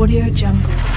Audio Jungle.